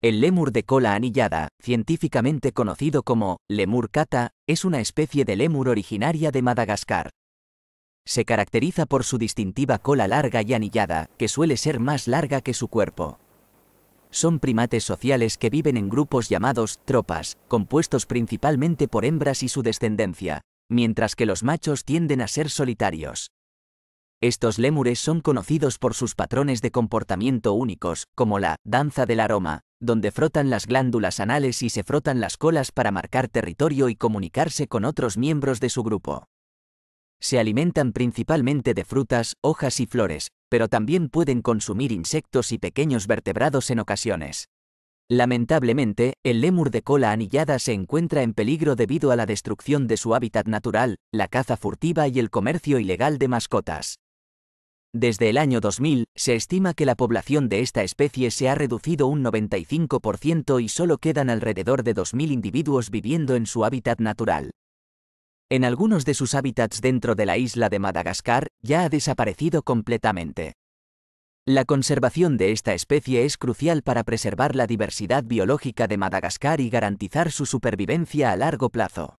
El lémur de cola anillada, científicamente conocido como lemur cata, es una especie de lémur originaria de Madagascar. Se caracteriza por su distintiva cola larga y anillada, que suele ser más larga que su cuerpo. Son primates sociales que viven en grupos llamados tropas, compuestos principalmente por hembras y su descendencia, mientras que los machos tienden a ser solitarios. Estos lémures son conocidos por sus patrones de comportamiento únicos, como la danza del aroma, donde frotan las glándulas anales y se frotan las colas para marcar territorio y comunicarse con otros miembros de su grupo. Se alimentan principalmente de frutas, hojas y flores, pero también pueden consumir insectos y pequeños vertebrados en ocasiones. Lamentablemente, el lémur de cola anillada se encuentra en peligro debido a la destrucción de su hábitat natural, la caza furtiva y el comercio ilegal de mascotas. Desde el año 2000, se estima que la población de esta especie se ha reducido un 95% y solo quedan alrededor de 2.000 individuos viviendo en su hábitat natural. En algunos de sus hábitats dentro de la isla de Madagascar, ya ha desaparecido completamente. La conservación de esta especie es crucial para preservar la diversidad biológica de Madagascar y garantizar su supervivencia a largo plazo.